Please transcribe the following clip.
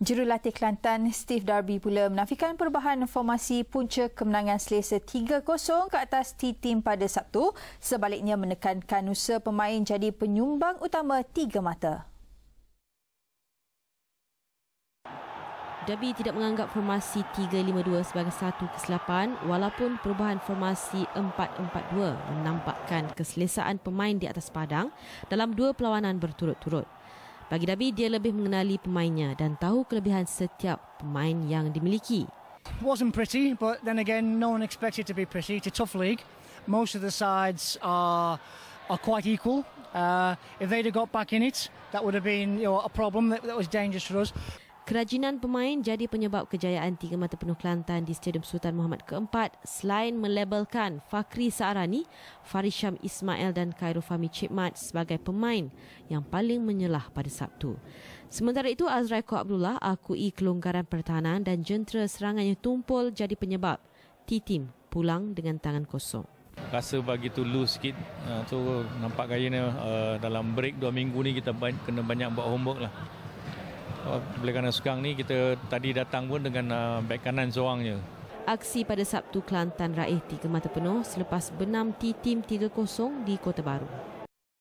Jurulatih Kelantan Steve Darby pula menafikan perubahan formasi punca kemenangan selesa 3-0 ke atas T-Team pada Sabtu sebaliknya menekankan usaha pemain jadi penyumbang utama tiga mata. Darby tidak menganggap formasi 3-5-2 sebagai satu kesilapan walaupun perubahan formasi 4-4-2 menampakkan keselesaan pemain di atas padang dalam dua perlawanan berturut-turut. Bagi Dabi, dia lebih mengenali pemainnya dan tahu kelebihan setiap pemain yang dimiliki. It wasn't pretty, but then again, no one expects it to be pretty. It's a tough league. Most of the sides are are quite equal. Uh, if they'd have got back in it, that would have been you know, a problem that, that was dangerous for us. Kerajinan pemain jadi penyebab kejayaan tiga mata penuh Kelantan di Stadium Sultan Muhammad keempat selain melabelkan Fakri Saarani, Farisham Ismail dan Khairul Fahmi Cipmat sebagai pemain yang paling menyelah pada Sabtu. Sementara itu, Azraiko Abdullah akui kelonggaran pertahanan dan jentera serangannya tumpul jadi penyebab T-Team pulang dengan tangan kosong. Rasa bagi tu loose sikit. Uh, so nampak gayanya uh, dalam break dua minggu ni kita kena banyak buat homework lah. Oleh kerana sekarang ni kita tadi datang pun dengan uh, back kanan seorang je. Aksi pada Sabtu Kelantan raih tiga mata penuh selepas benam T-Team 3-0 di Kota Baru.